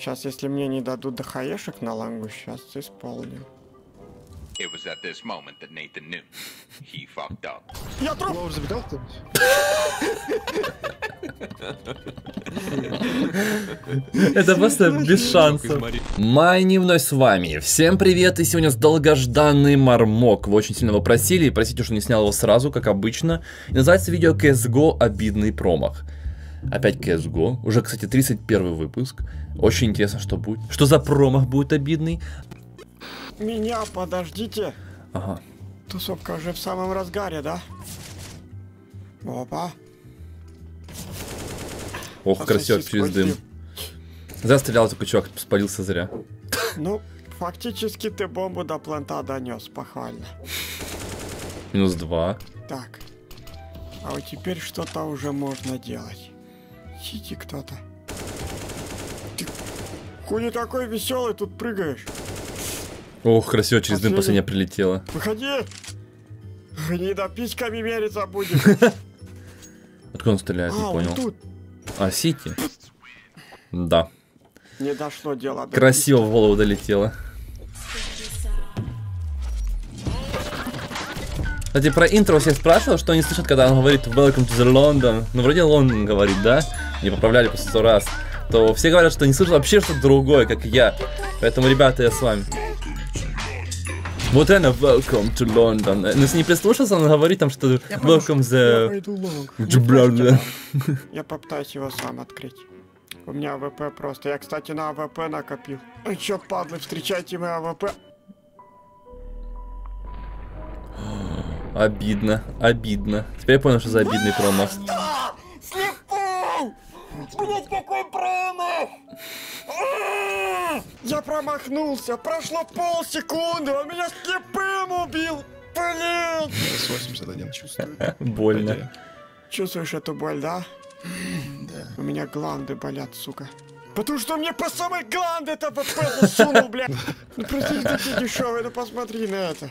Сейчас, если мне не дадут ДХЕшек на лангу, сейчас исполню. It was at this moment that Nathan knew he fucked up. Я труп! Лоур забегал кто-нибудь? Это просто без шансов. Майни вновь с вами. Всем привет, и сегодня с долгожданный Мармок. Вы очень сильно его просили, и простите, что не снял его сразу, как обычно. И называется видео CSGO «Обидный промах». Опять CSGO. Уже, кстати, 31 выпуск. Очень интересно, что будет. Что за промах будет обидный? Меня подождите! Ага. Тусовка уже в самом разгаре, да? Опа. Ох, красиво Сосиску через дым. сбил. Зря стрелял такой чувак, спалился зря. Ну, фактически ты бомбу до планта донес, похвально. Минус два. Так. А вот теперь что-то уже можно делать. Сиди кто-то. Ты хули такой веселый тут прыгаешь? Ох, красиво через дым последняя прилетела. Выходи! Гнида письками мериться будет. Откуда он стреляет, не А, он понял. А, Сити? Да. Не дошло дело до Красиво в голову долетело. Кстати, про интро всех спрашивал, что они слышат, когда он говорит Welcome to the London. Ну, вроде Лондон говорит, да? Не поправляли по сто раз. То все говорят, что не слышат вообще что-то другое, как я. Поэтому, ребята, я с вами. Вот реально Welcome to London. Ну, если не прислушался, он говорит там, что Welcome Я the... пойду лонг. Э, Джбля-бля. Я попытаюсь его сам открыть. У меня АВП просто. Я, кстати, на АВП накопил. Ну чё, падлы, встречайте мы АВП. Обидно, обидно. Теперь я понял, что за обидный промах. Блять, какой промах! Я промахнулся, прошло полсекунды, он меня слепым убил! Блин! С 81 чувствую. Больно. Чувствуешь эту боль, да? Да. У меня гланды болят, сука. Потому что мне по самой гланды это ВП засунул, блядь. Ну просто такие дешевые, ну посмотри на это.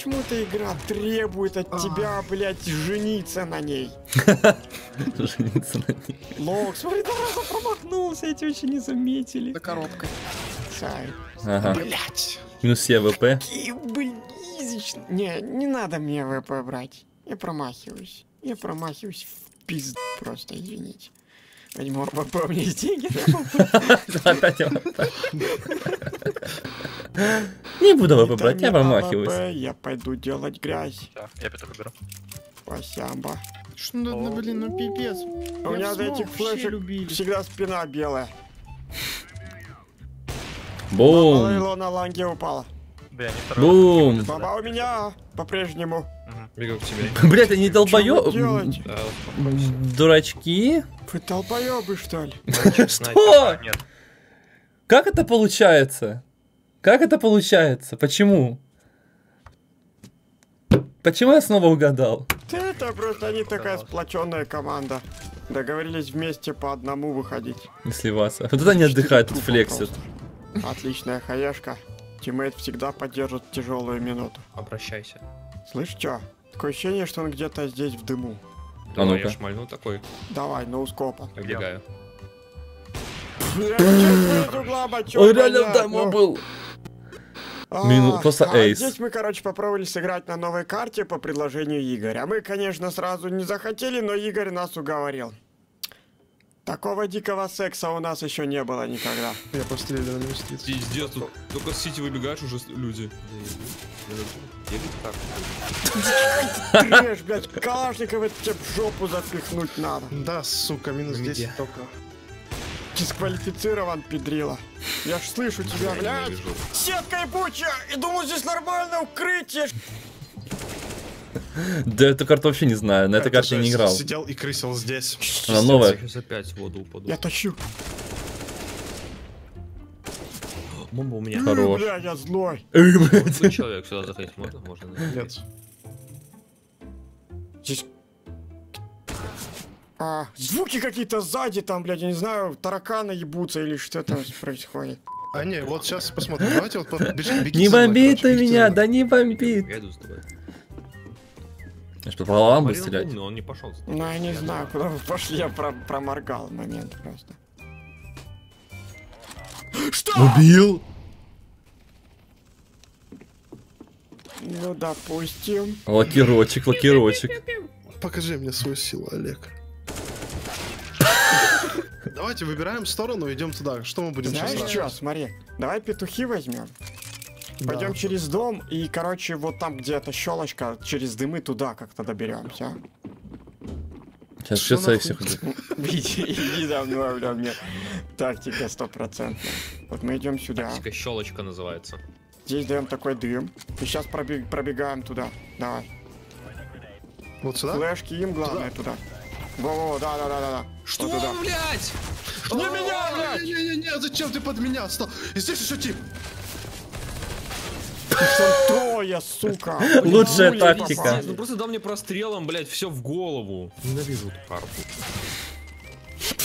Почему эта игра требует от тебя, блядь, жениться на ней? Жениться на ней. Лок, смотри, два раза промахнулся, эти очень не заметили. За коробкой. Сай. Ага. Блять. Минус все ВП. И, близично. Не, не надо мне ВП брать. Я промахиваюсь. Я промахиваюсь в пизд просто, извините. Возьму ВП, у меня есть деньги. Опять ВП. Не буду ВП брать, я промахиваюсь. Я пойду делать грязь. Я пятого беру. Спасибо. Что ну, блин, ну пипец. У меня за этих флешек всегда спина белая. Бум. Лейло на ланге упала. Бум. Баба у меня по-прежнему. Бегу к тебе. Блять, они Что вы долбоё... Дурачки. Вы толпоебы, что ли? Что? Нет, Как это получается? Как это получается? Почему? Почему я снова угадал? Да Это просто они такая сплоченная команда. Договорились вместе по одному выходить. Не сливаться. Вот это они отдыхают, тут флексят. просто. Отличная хаешка. Тиммейт всегда поддержит тяжелую минуту. обращайся. Слышь, чё? Такое ощущение, что он где-то здесь в дыму. А Давай, ну-ка. я шмальну такой, Давай, убегаю. Из угла бочок Он реально гоняет, там ну. был. А, Мину- просто а эйс. Здесь мы, короче, попробовали сыграть на новой карте по предложению Игоря. Мы, конечно, сразу не захотели, но Игорь нас уговорил. Такого дикого секса у нас еще не было никогда. Я пострелял на 30. Пиздец, тут только с Сити выбегаешь уже люди. Трэш, блядь, Калашников это тебе в жопу запихнуть надо. Да, сука, минус Где? 10 только. Дисквалифицирован, педрила. Я ж слышу тебя, блядь. Сетка ебучая! И думаю, здесь нормальное укрытие. Да эту карту вообще не знаю, на этой карте не играл. Сидел и крысил здесь. Она новая. Сейчас опять в воду упаду. Я тащу. Бомба у меня. Хорош. Бля, я злой. Человек сюда заходить можно? Можно? Нет. А, звуки какие-то сзади там, блядь, я не знаю, тараканы ебутся или что там происходит. А не, вот сейчас посмотрим. Давайте вот беги Не короче, ты меня, да не бомбит. Я иду с тобой. Что, по головам будет стрелять? умный, он не пошел. Ну, я не знаю, куда вы пошли, я про- проморгал момент просто. Что? Убил? Ну, допустим. Лакирочек, лакирочек. Покажи мне свою силу, Олег. Давайте выбираем сторону, идем туда. Что мы будем Знаешь сейчас? что, смотри, давай петухи возьмем. Да. Пойдем через дом и, короче, вот там, где эта щелочка, через дымы туда как-то доберемся. Сейчас все секси нахуй? ходит. Иди, мной, бля, мне тактика стопроцентная. Вот мы идем сюда. Тактика щелочка называется. Здесь даем такой дым. И сейчас пробегаем туда. Давай. Вот сюда? Флешки им главное туда. Во-во, да-да-да-да. Что, Вот туда. блядь? Не меня, блядь! Не-не-не, зачем ты под меня стал? И здесь еще тип. Трое, сука. Лучшая тактика. Ну просто дай мне прострелом, блядь, все в голову. Ненавижу эту карту.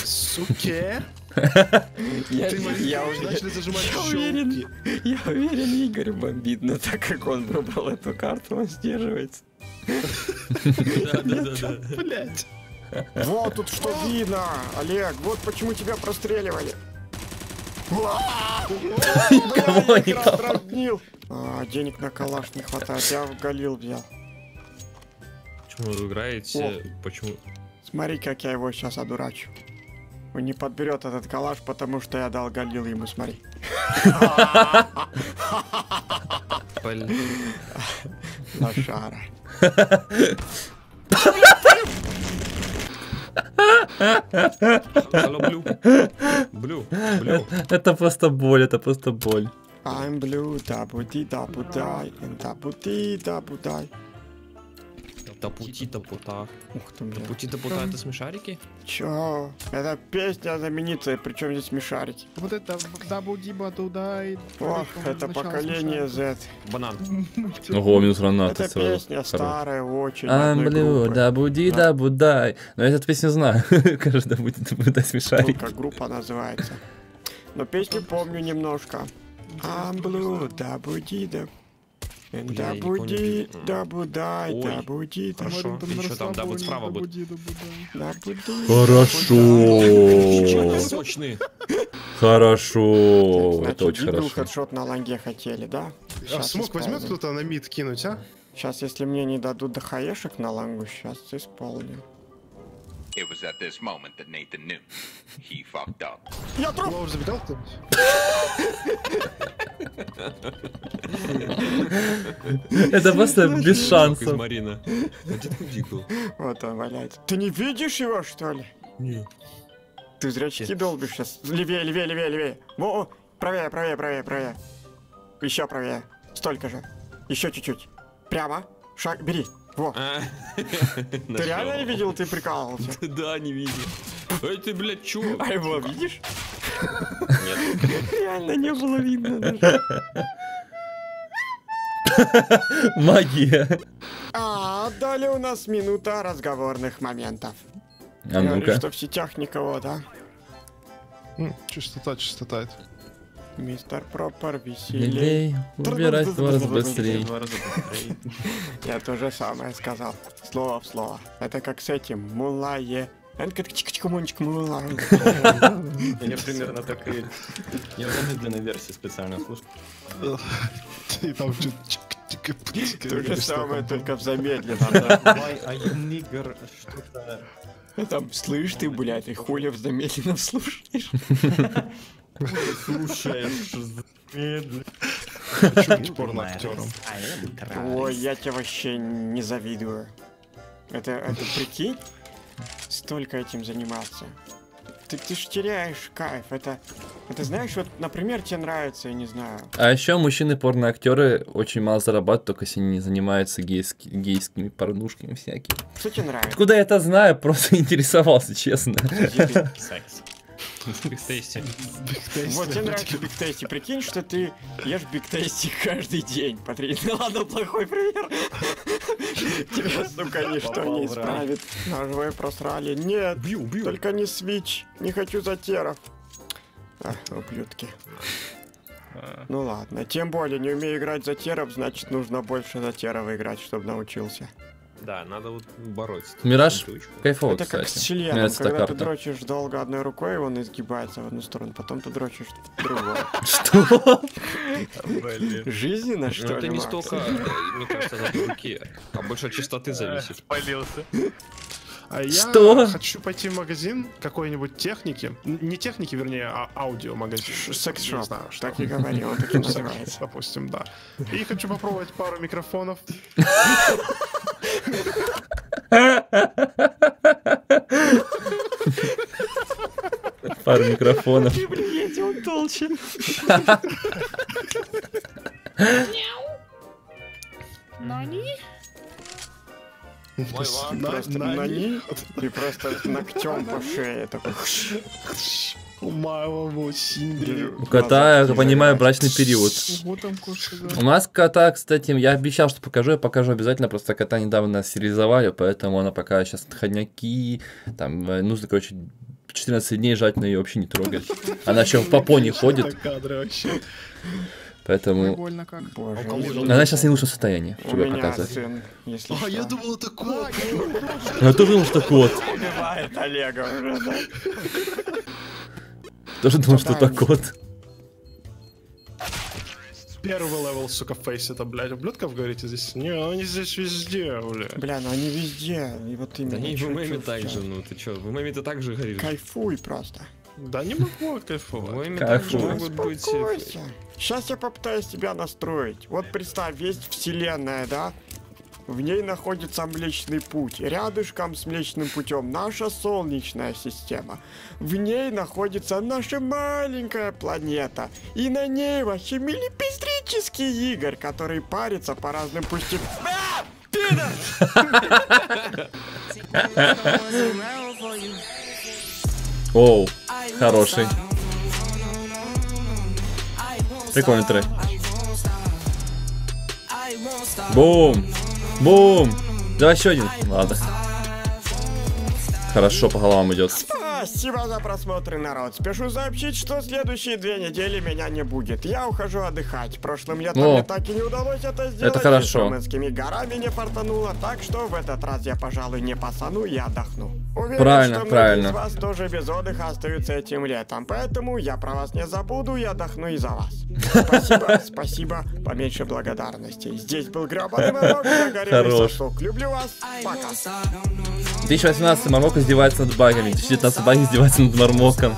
Суке. Я, Ты мои я руки уверен, начали зажимать я щелки. уверен, я уверен, Игорь бомбит, но так как он выбрал эту карту, он сдерживается. Да-да-да. Блять. Вот тут что видно, Олег, вот почему тебя простреливали. Никого, никого. А, денег на калаш не хватает, я в Галил взял. Почему вы играете? Почему? Смотри, как я его сейчас одурачу. Он не подберет этот калаш, потому что я дал Галил ему, смотри. Блин. Лошара. Blue. Blue. Blue. Это просто боль, это просто боль. I'm blue, дабуди, дабудай, дабуди, дабудай. Тапути тапута. Ух ты, бля. Тапути тапута это смешарики? Чё? Это песня знаменитая, причем здесь смешарики. Вот это дабу-диба туда Ох, это поколение Z. Банан. Ого, минус граната Это песня старая очень. I'm одной blue, группы. да буди, Да. да будай. Но я эту песню знаю. Каждый будет, будет Ну, смешарик. как группа называется. Но песню помню немножко. I'm blue, да буди, да. Бля, Да я помню буди, да будай, Ой, да буди, да Хорошо. И что там, да, вот справа будет. да буди. Хорошо. Сочные. Хорошо. Значит, Это очень хорошо. хедшот на ланге хотели, да? А Щас смог возьмет кто-то на мид кинуть, а? Сейчас, если мне не дадут до хаешек на лангу, сейчас исполним. It was at this moment that Nathan knew. He fucked up. Я труп! Лаур забегал кто-нибудь? Это просто без Из шансов. Марина. А где твой дигл? Вот он валяется. Ты не видишь его, что ли? Не. Ты зрачки Нет. долбишь сейчас. Левее, левее, левее, левее. Во, правее, правее, правее, правее. Еще правее. Столько же. Еще чуть-чуть. Прямо. Шаг, бери. Во. А, Ты реально не видел, ты прикалывался? Да, не видел. Эй, ты, блядь, чё? А его видишь? Нет. Реально не было видно. Магия. А, далее у нас минута разговорных моментов. А ну-ка. что в сетях никого, да? Чистота, чистота это. Мистер Пропер, веселей. Убирать в два раза быстрее. Я то же самое сказал. Слово в слово. Это как с этим. Мулае. Чик-чик-мунчик мулае. Меня примерно так и... Я в замедленной версии специально слушаю. И там что-то. То же самое, только в замедленном. Там, слышь ты, блядь, и хули в замедленном слушаешь. Слушаешь... Хочу быть порно-актером. Ой, я тебе вообще не завидую. Это, это прикинь? Столько этим заниматься. Ты, ты ж теряешь кайф. Это, это знаешь, вот, например, тебе нравится, я не знаю, А еще мужчины порноактеры очень мало зарабатывают, только если они не занимаются гейски- гейскими порнушками всякими. что тебе нравится? Откуда я это знаю? Просто интересовался, честно. Секс. Big Tasty. Вот тебе нравится Big Tasty. Прикинь, что ты ешь Big Tasty каждый день. Смотри, ну ладно, плохой пример. Тебя, сука, ничто не исправит. Ножевой просрали. Нет, Бью, бью. только не switch. Не хочу за теров. Ах, ублюдки. Ну ладно, тем более не умею играть за теров, значит нужно больше за теров играть, чтобы научился. Да, надо вот бороться. Мираж кайфово, Это как с кстати. членом, нравится когда ты дрочишь долго одной рукой, он изгибается в одну сторону, потом ты дрочишь в другую. Что? Жизненно, Ну, что это ли, не Макс? столько, э, мне кажется, от руки, а больше от чистоты зависит. А я Что? хочу пойти в магазин какой-нибудь техники. Не техники, вернее, а аудиомагазин. Не Секс-шоп, знаю, что. так и говори, он таким Секс, называется. Допустим, да. И хочу попробовать пару микрофонов. Пару микрофонов. Блять, он толще. На- Просто на- на ней и просто ногтем по шее такой. У моего Синдри. У кота, я понимаю, брачный период. У нас кота, кстати, я обещал, что покажу, я покажу обязательно, просто кота недавно стерилизовали, поэтому она пока сейчас отходняки, там, э, нужно, короче, 14 дней желательно ее вообще не трогать. Она еще в попоне ходит, поэтому... Больно как. Боже, Она сейчас не в лучшем состоянии, чтобы меня сын, если А, я думал, это кот. Я тоже думал, что кот. Убивает Олега уже? Тоже думал, что это кот. Первый левел, сука, фейс это, блядь. Ублюдков, говорите, здесь? Не, они здесь везде, блядь. Бля, ну они везде, и вот Да именно. не, в чё- меме чё- так же, ну ты чё, в меме ты так же горишь. Кайфуй просто. Да не могу В кайфовать. Кайфуй. могут быть... Сейчас я попытаюсь тебя настроить. Вот представь, есть вселенная, да? В ней находится Млечный Путь. Рядышком с Млечным Путем наша Солнечная система. В ней находится наша маленькая планета. И на ней вообще милипестрический Игорь, который парится по разным пустякам. Оу, хороший. Прикольный трек. Бум! Бум! Давай еще один. Ладно. Хорошо по головам идет. Спасибо за просмотр, народ. Спешу сообщить, что следующие две недели меня не будет. Я ухожу отдыхать. Прошлым летом О. мне так и не удалось это сделать. хорошо. И с горами не фартануло, так что в этот раз я, пожалуй, не пасану и отдохну. Уверен, Правильно, что правильно. из вас тоже без отдыха остаются этим летом, поэтому я про вас не забуду и отдохну и за вас. Спасибо, спасибо, поменьше благодарностей. Здесь был гребаный Марок, Хорош. сосук. Люблю вас, пока. 2018 Мармок издевается над багами. 2019 баги издевается над Мармоком.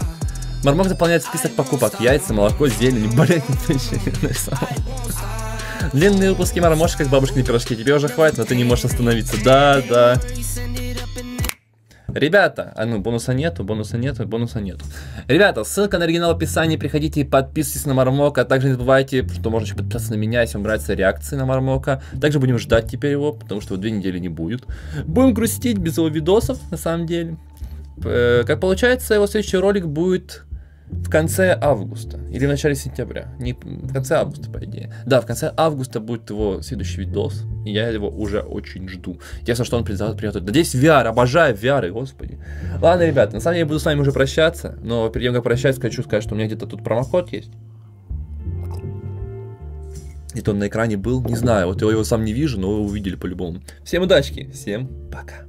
Мармок заполняет список покупок. Яйца, молоко, зелень. Блять, ты не написал. Длинные выпуски мармошек, как бабушкины пирожки. Тебе уже хватит, но ты не можешь остановиться. Да, да. Ребята, а ну, бонуса нету, бонуса нету, бонуса нету. Ребята, ссылка на оригинал в описании, приходите и подписывайтесь на Мармока. Также не забывайте, что можно еще подписаться на меня, если вам нравятся реакции на Мармока. Также будем ждать теперь его, потому что его две недели не будет. Будем грустить без его видосов, на самом деле. Э, Как получается, его следующий ролик будет в конце августа или в начале сентября. Не, в конце августа, по идее. Да, в конце августа будет его следующий видос. Я его уже очень жду. Ясно, что он придет. придет. Надеюсь, VR. Обожаю VR, господи. Ладно, ребята, на самом деле я буду с вами уже прощаться. Но перед тем, как прощаться, хочу сказать, что у меня где-то тут промокод есть. Где-то он на экране был, не знаю, вот я его сам не вижу, но вы увидели по-любому. Всем удачки, всем пока.